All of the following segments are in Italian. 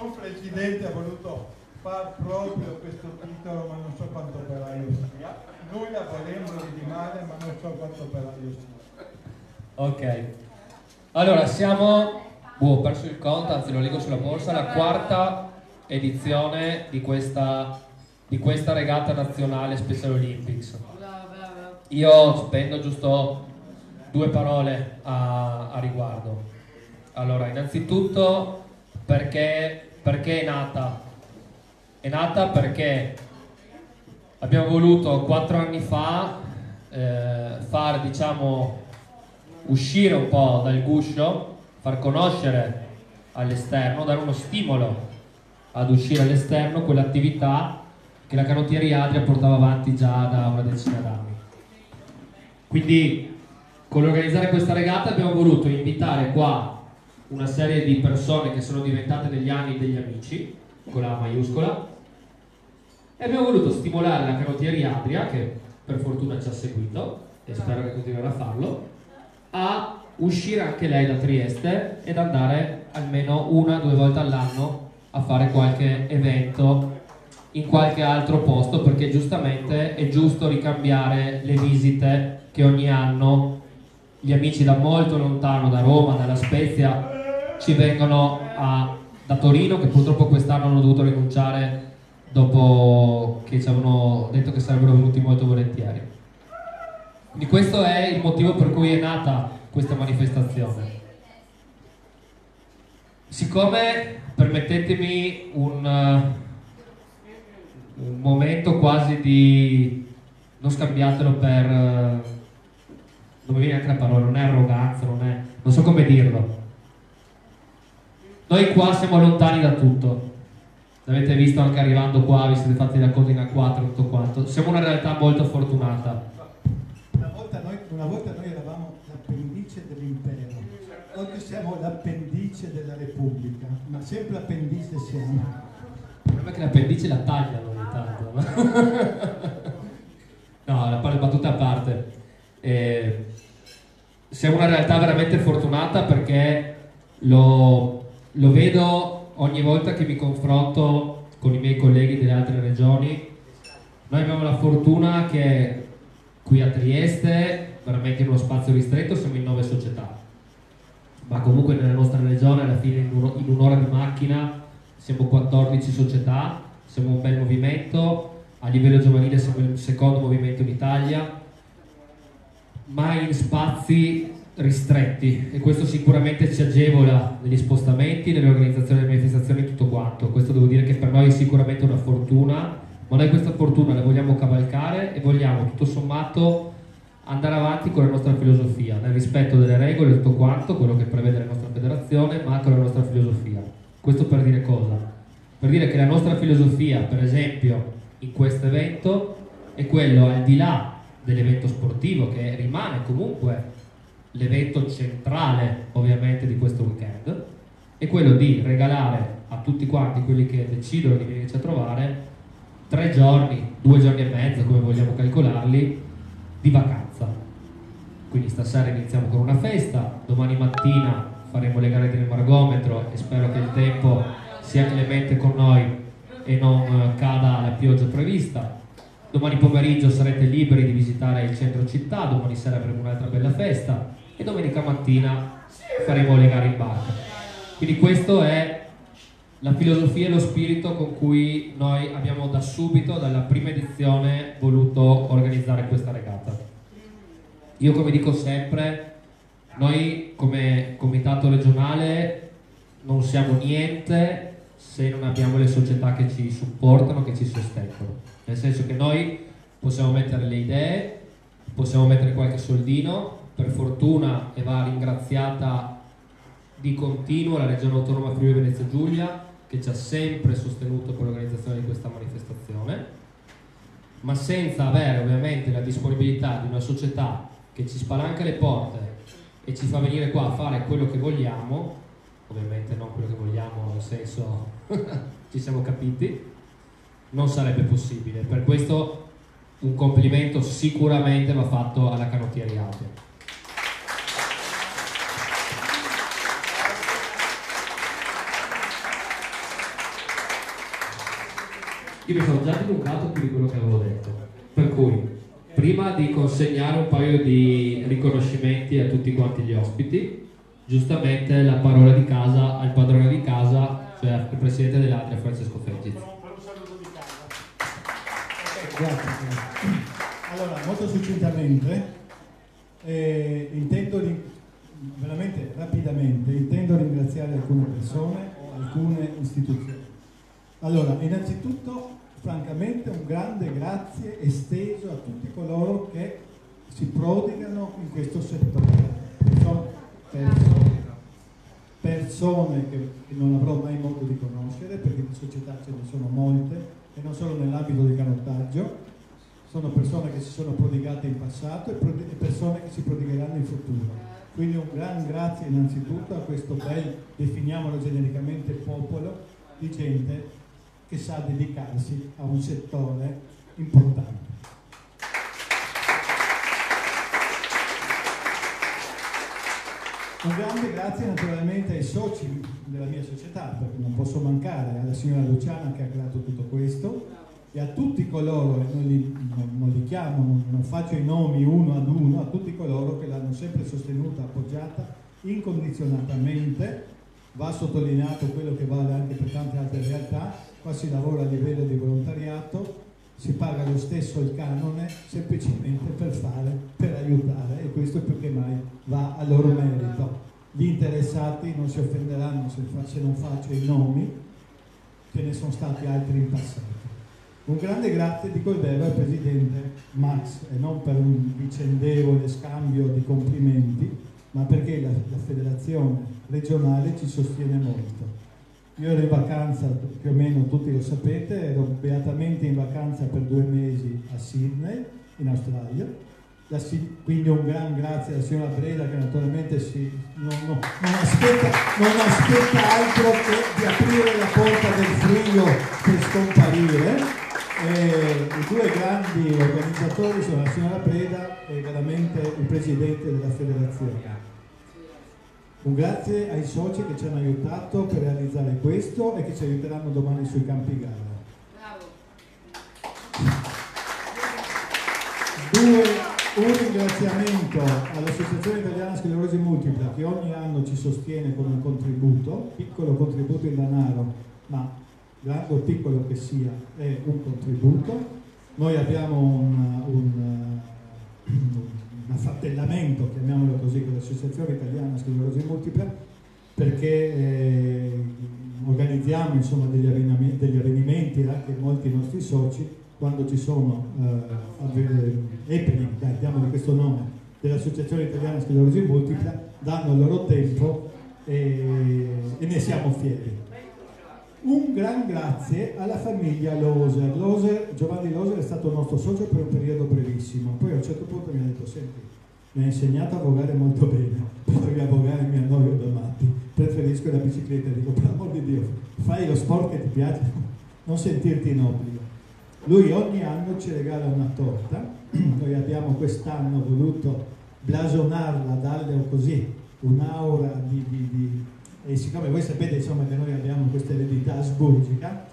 un presidente ha voluto far proprio questo titolo, ma non so quanto operaio sia. Noi la vorremmo ridimare, ma non so quanto operaio sia. Ok. Allora, siamo... Boh, ho perso il conto, anzi lo leggo sulla borsa, la quarta edizione di questa, di questa regata nazionale Special Olympics. Io spendo giusto due parole a, a riguardo. Allora, innanzitutto perché, perché è nata? È nata perché abbiamo voluto quattro anni fa eh, far, diciamo, uscire un po' dal guscio, far conoscere all'esterno, dare uno stimolo ad uscire all'esterno quell'attività che la canottieri Adria portava avanti già da una decina d'anni. Quindi con l'organizzare questa regata abbiamo voluto invitare qua una serie di persone che sono diventate negli anni degli amici, con la maiuscola, e abbiamo voluto stimolare la canottieri Adria, che per fortuna ci ha seguito e spero che continuerà a farlo, a uscire anche lei da Trieste ed andare almeno una o due volte all'anno a fare qualche evento in qualche altro posto perché giustamente è giusto ricambiare le visite che ogni anno gli amici da molto lontano, da Roma, dalla Spezia, ci vengono a, da Torino che purtroppo quest'anno hanno dovuto rinunciare dopo che ci avevano detto che sarebbero venuti molto volentieri. Quindi questo è il motivo per cui è nata questa manifestazione. Siccome, permettetemi un, un momento quasi di... non scambiatelo per... Uh, non mi viene anche la parola, non è arroganza, non è... non so come dirlo. Noi qua siamo lontani da tutto. L'avete visto anche arrivando qua, vi siete fatti la coda in A4 tutto quanto. Siamo una realtà molto fortunata. Una volta noi, una volta noi eravamo l'appendice dell'impero, oggi siamo l'appendice della Repubblica, ma sempre appendice siamo. Il problema è che l'appendice la tagliano ogni tanto. no, la battuta a parte. Eh, siamo una realtà veramente fortunata perché lo, lo vedo ogni volta che mi confronto con i miei colleghi delle altre regioni. Noi abbiamo la fortuna che qui a Trieste, veramente in uno spazio ristretto, siamo in nove società. Ma comunque nella nostra regione, alla fine, in un'ora di macchina, siamo 14 società, siamo un bel movimento. A livello giovanile siamo il secondo movimento in Italia ma in spazi ristretti e questo sicuramente ci agevola negli spostamenti, nell'organizzazione delle manifestazioni e tutto quanto. Questo devo dire che per noi è sicuramente una fortuna, ma noi questa fortuna la vogliamo cavalcare e vogliamo tutto sommato andare avanti con la nostra filosofia, nel rispetto delle regole e tutto quanto, quello che prevede la nostra federazione, ma con la nostra filosofia. Questo per dire cosa? Per dire che la nostra filosofia, per esempio, in questo evento è quello al di là dell'evento sportivo che rimane comunque l'evento centrale ovviamente di questo weekend è quello di regalare a tutti quanti quelli che decidono di venirci a trovare tre giorni, due giorni e mezzo come vogliamo calcolarli di vacanza. Quindi stasera iniziamo con una festa domani mattina faremo le gare dell'emargometro e spero che il tempo sia clemente con noi e non cada la pioggia prevista. Domani pomeriggio sarete liberi di visitare il centro città, domani sera avremo un'altra bella festa e domenica mattina faremo le gare in barca. Quindi questo è la filosofia e lo spirito con cui noi abbiamo da subito, dalla prima edizione, voluto organizzare questa regata. Io come dico sempre, noi come comitato regionale non siamo niente se non abbiamo le società che ci supportano, che ci sostengono. Nel senso che noi possiamo mettere le idee, possiamo mettere qualche soldino, per fortuna e va ringraziata di continuo la Regione Autonoma Friuli Venezia Giulia che ci ha sempre sostenuto con l'organizzazione di questa manifestazione, ma senza avere ovviamente la disponibilità di una società che ci spalanca le porte e ci fa venire qua a fare quello che vogliamo, ovviamente non quello che vogliamo nel senso ci siamo capiti, non sarebbe possibile. Per questo un complimento sicuramente va fatto alla canottieri io mi sono già dilungato più di quello che avevo detto. Per cui, prima di consegnare un paio di riconoscimenti a tutti quanti gli ospiti, giustamente la parola di casa al padrone di casa, cioè al presidente dell'Adria, Francesco Feggiz. Grazie. Allora, molto succintamente, eh, intendo ri- veramente rapidamente, intendo ringraziare alcune persone o alcune istituzioni. Allora, innanzitutto, francamente, un grande grazie esteso a tutti coloro che si prodigano in questo settore. Sono persone, che, non avrò mai modo di conoscere perché di società ce ne sono molte e non solo nell'ambito del canottaggio, sono persone che si sono prodigate in passato e persone che si prodigheranno in futuro. Quindi un gran grazie innanzitutto a questo bel, definiamolo genericamente, popolo di gente che sa dedicarsi a un settore importante. Un grande grazie naturalmente ai soci della mia società, perché non posso mancare, alla signora Luciana che ha creato tutto questo e a tutti coloro, non li, non li chiamo, non, non faccio i nomi uno ad uno, a tutti coloro che l'hanno sempre sostenuta, appoggiata incondizionatamente. Va sottolineato quello che vale anche per tante altre realtà, qua si lavora a livello di volontariato, si paga lo stesso il canone semplicemente per fare, per aiutare e questo più che mai va a loro merito. Gli interessati non si offenderanno se, se non faccio i nomi, ce ne sono stati altri in passato. Un grande grazie dico il vero al Presidente Max e non per un vicendevole scambio di complimenti, ma perché la, la federazione regionale ci sostiene molto. Io ero in vacanza, più o meno tutti lo sapete, ero beatamente in vacanza per due mesi a Sydney, in Australia. Si- quindi un gran grazie alla signora Breda che naturalmente si, non, non- non aspetta, non aspetta altro che di aprire la porta del frigo per scomparire. E I due grandi organizzatori sono la signora Breda e veramente il presidente della federazione. Un grazie ai soci che ci hanno aiutato per realizzare questo e che ci aiuteranno domani sui campi gara. Due, un ringraziamento all'Associazione Italiana Sclerosi Multipla che ogni anno ci sostiene con un contributo, piccolo contributo in denaro, ma grande o piccolo che sia, è un contributo. Noi abbiamo un, un, un affattellamento, chiamiamolo così, con l'Associazione Italiana Sclerosi Multipla perché eh, organizziamo insomma, degli, avvenimenti, degli avvenimenti anche molti nostri soci quando ci sono eh, happening, dai, diamogli questo nome, dell'Associazione Italiana Sclerosi Multipla, danno il loro tempo e, e ne siamo fieri. Un gran grazie alla famiglia Loser. Loser. Giovanni Loser è stato nostro socio per un periodo brevissimo, poi a un certo punto mi ha detto, senti, mi ha insegnato a vogare molto bene, perché a vogare mi annoio da matti, preferisco la bicicletta, dico, per amor di Dio, fai lo sport che ti piace, non sentirti in obbligo. Lui ogni anno ci regala una torta, noi abbiamo quest'anno voluto blasonarla, darle così un'aura di, di- di- e siccome voi sapete insomma che noi abbiamo questa eredità asburgica,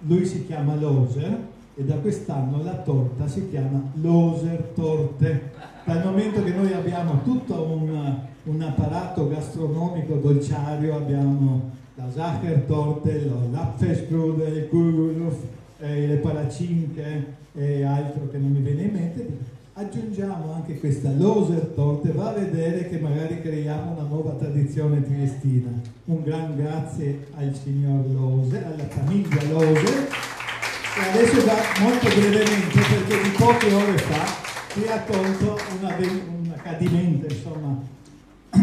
lui si chiama Loser e da quest'anno la torta si chiama Loser Torte, dal momento che noi abbiamo tutto un, un apparato gastronomico dolciario, abbiamo la Sachertorte, lo Lapfeskrud, il Kugelhof, eh, le palacinche e altro che non mi viene in mente, aggiungiamo anche questa loser torte, va a vedere che magari creiamo una nuova tradizione triestina. Un gran grazie al signor Loser, alla famiglia Loser e adesso da molto brevemente perché di poche ore fa mi ha tolto un accadimento insomma